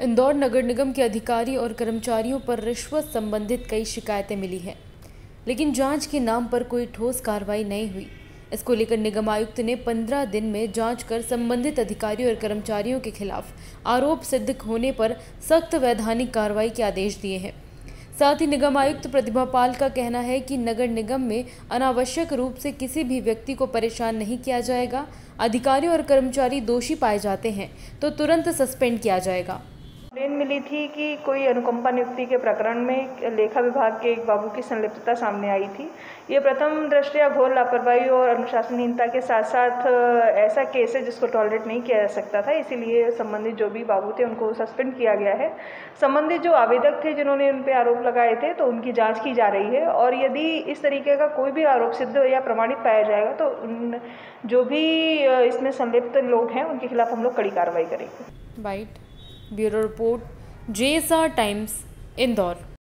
इंदौर नगर निगम के अधिकारी और कर्मचारियों पर रिश्वत संबंधित कई शिकायतें मिली हैं, लेकिन जाँच के नाम पर कोई ठोस कार्रवाई नहीं हुई। इसको लेकर निगम आयुक्त ने 15 दिन में जाँच कर संबंधित अधिकारियों और कर्मचारियों के खिलाफ आरोप सिद्ध होने पर सख्त वैधानिक कार्रवाई के आदेश दिए हैं। साथ ही निगम आयुक्त प्रतिभा पाल का कहना है कि नगर निगम में अनावश्यक रूप से किसी भी व्यक्ति को परेशान नहीं किया जाएगा, अधिकारी और कर्मचारी दोषी पाए जाते हैं तो तुरंत सस्पेंड किया जाएगा। कंप्लेन मिली थी कि कोई अनुकंपा नियुक्ति के प्रकरण में लेखा विभाग के एक बाबू की संलिप्तता सामने आई थी। ये प्रथम दृष्टया घोर लापरवाही और अनुशासनहीनता के साथ साथ ऐसा केस है जिसको टॉलरेट नहीं किया जा सकता था, इसीलिए संबंधित जो भी बाबू थे उनको सस्पेंड किया गया है। संबंधित जो आवेदक थे जिन्होंने उन पर आरोप लगाए थे तो उनकी जाँच की जा रही है और यदि इस तरीके का कोई भी आरोप सिद्ध या प्रमाणित पाया जाएगा तो जो भी इसमें संलिप्त लोग हैं, उनके खिलाफ हम लोग कड़ी कार्रवाई करेंगे। Bite bureau report J Times Indore.